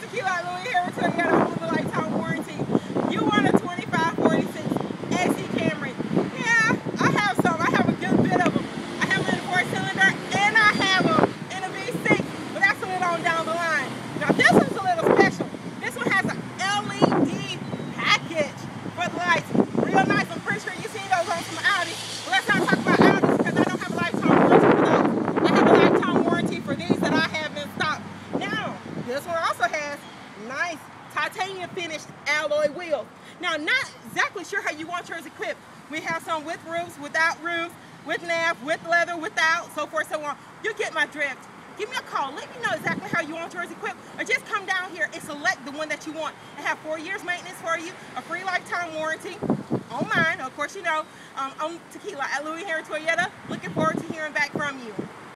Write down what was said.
Tequila at Louie Toyota with a lifetime warranty. You want a 25, 46 SE Camry. Yeah, I have some. I have a good bit of them. I have them in a four cylinder and I have them in a V6, but that's a little on down the line. Now this one's a little special. This one has an LED package for the lights. Real nice. I'm pretty sure you've seen those on some Audi. But let's not talk about Audis because I don't have a lifetime warranty for those. I have a lifetime warranty for these that I have in stock. Now, this one also has nice titanium finished alloy wheels. Now, not exactly sure how you want yours equipped. We have some with roofs, without roofs, with nav, with leather, without, so forth, so on. You get my drift. Give me a call. Let me know exactly how you want yours equipped. Or just come down here and select the one that you want. And have four years maintenance for you, a free lifetime warranty on mine. Of course, you know, um, on Tequila at Louie Herron Toyota. Looking forward to